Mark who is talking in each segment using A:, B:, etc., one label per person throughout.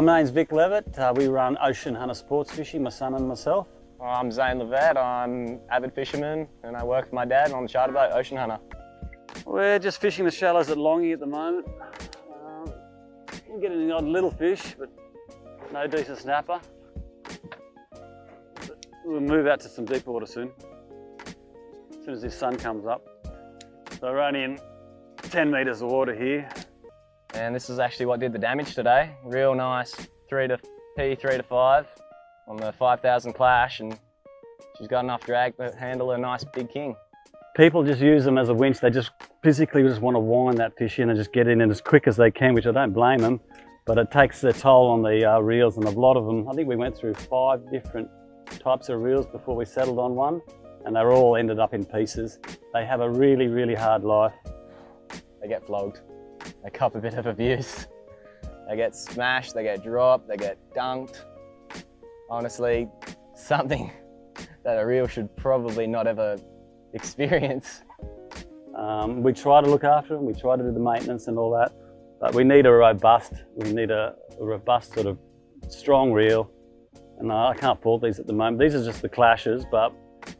A: My name's Vic Levitt. Uh, we run Ocean Hunter Sports Fishing, my son and myself.
B: I'm Zane Levette. I'm avid fisherman and I work with my dad on the charter boat Ocean Hunter.
A: We're just fishing the shallows at Longy at the moment. Um, we're getting the odd little fish, but no decent snapper. But we'll move out to some deep water soon, as soon as this sun comes up. So we're only in 10 metres of water here.
B: And this is actually what did the damage today. Real nice three to P, three to five on the 5000 clash and she's got enough drag to handle a nice big king.
A: People just use them as a winch. They just physically just want to wind that fish in and just get in as quick as they can, which I don't blame them, but it takes a toll on the uh, reels and a lot of them, I think we went through five different types of reels before we settled on one and they're all ended up in pieces. They have a really, really hard life.
B: They get flogged. They cop a bit of abuse. They get smashed, they get dropped, they get dunked. Honestly, something that a reel should probably not ever experience.
A: Um, we try to look after them, we try to do the maintenance and all that, but we need a robust, we need a, a robust sort of strong reel. And I can't fault these at the moment. These are just the clashes, but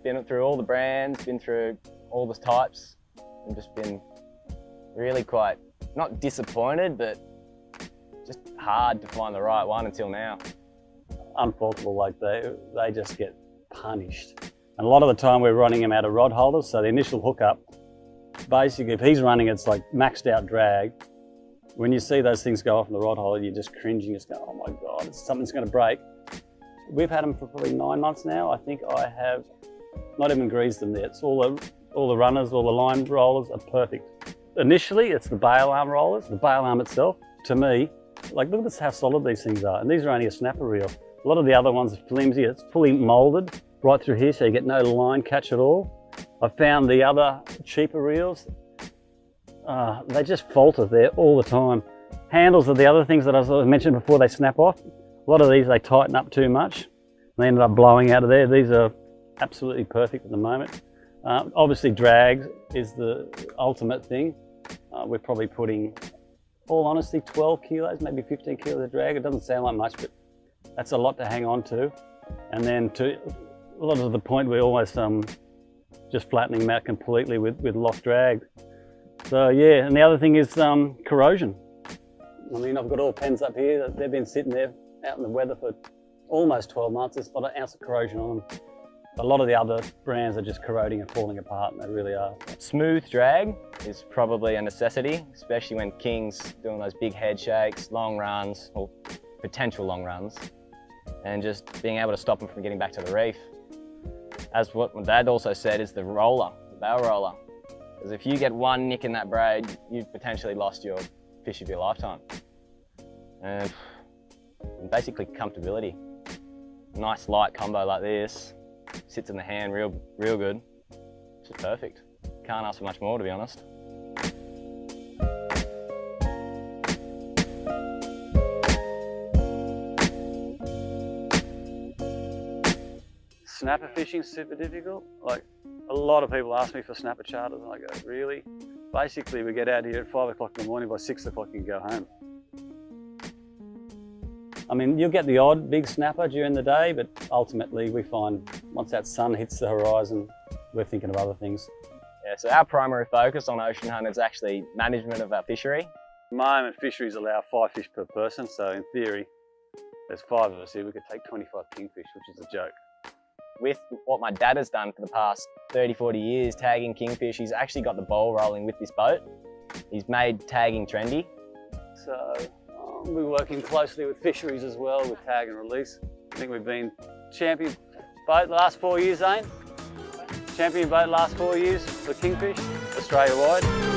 B: been through all the brands, been through all the types, and just been really quite, not disappointed, but just hard to find the right one until now.
A: Unfaultable, like they, they just get punished. And a lot of the time we're running them out of rod holders, so the initial hookup, basically if he's running it's like maxed out drag, when you see those things go off in the rod holder, you're just cringing, just going, oh my God, something's gonna break. We've had them for probably nine months now. I think I have not even greased them yet. It's all the, all the runners, all the line rollers are perfect. Initially, it's the bail arm rollers, the bail arm itself. To me, like look at this, how solid these things are. And these are only a snapper reel. A lot of the other ones are flimsy. It's fully molded right through here, so you get no line catch at all. I found the other cheaper reels, uh, they just falter there all the time. Handles are the other things that I mentioned before, they snap off. A lot of these, they tighten up too much. They ended up blowing out of there. These are absolutely perfect at the moment. Uh, obviously drag is the ultimate thing. Uh, we're probably putting, all honesty, 12 kilos, maybe 15 kilos of drag. It doesn't sound like much, but that's a lot to hang on to. And then to a lot of the point, we're almost um, just flattening them out completely with, with lock drag. So yeah, and the other thing is um, corrosion. I mean, I've got all Penns up here. They've been sitting there out in the weather for almost 12 months. There's not an ounce of corrosion on them. A lot of the other brands are just corroding and falling apart, and they really are.
B: Smooth drag is probably a necessity, especially when King's doing those big head shakes, long runs, or potential long runs, and just being able to stop them from getting back to the reef. As what my dad also said is the roller, the bail roller. Because if you get one nick in that braid, you've potentially lost your fish of your lifetime. And basically comfortability. Nice light combo like this, sits in the hand real, real good. It's just perfect. Can't ask for much more to be honest.
A: Snapper fishing super difficult. Like a lot of people ask me for snapper charters and I go, really? Basically we get out here at five o'clock in the morning, by six o'clock you go home. I mean, you'll get the odd big snapper during the day, but ultimately we find once that sun hits the horizon, we're thinking of other things.
B: Yeah, so our primary focus on Ocean Hunt is actually management of our fishery. At
A: the moment, fisheries allow five fish per person, so in theory, there's five of us here, we could take 25 kingfish, which is a joke.
B: With what my dad has done for the past 30, 40 years, tagging kingfish, he's actually got the ball rolling with this boat. He's made tagging trendy.
A: So um, we're working closely with fisheries as well with tag and release. I think we've been champion boat the last four years, Zane. Champion boat the last four years for Kingfish, Australia-wide.